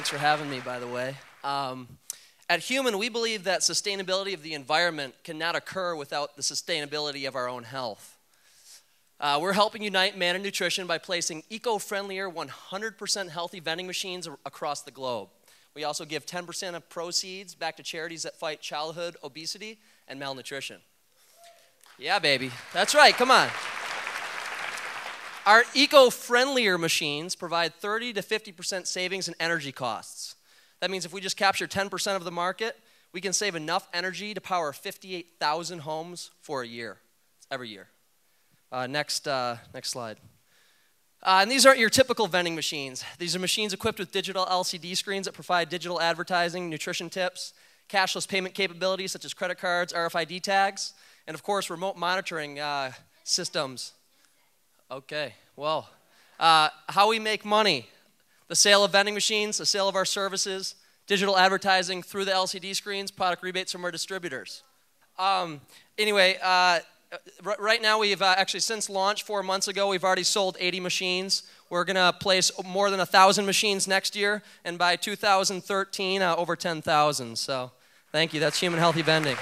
having me, by the way. Um, at Human, we believe that sustainability of the environment cannot occur without the sustainability of our own health. Uh, we're helping unite man and nutrition by placing eco friendlier, 100% healthy vending machines across the globe. We also give 10% of proceeds back to charities that fight childhood obesity and malnutrition. Yeah, baby. That's right. Come on. Our eco friendlier machines provide 30 to 50% savings in energy costs. That means if we just capture 10% of the market, we can save enough energy to power 58,000 homes for a year, every year. Uh, next, uh, next slide. Uh, and these aren't your typical vending machines. These are machines equipped with digital LCD screens that provide digital advertising, nutrition tips, cashless payment capabilities such as credit cards, RFID tags, and of course, remote monitoring uh, systems Okay, well, uh, how we make money. The sale of vending machines, the sale of our services, digital advertising through the LCD screens, product rebates from our distributors. Um, anyway, uh, right now we've uh, actually since launch four months ago we've already sold 80 machines. We're going to place more than a thousand machines next year and by 2013 uh, over 10000 so thank you. That's human healthy vending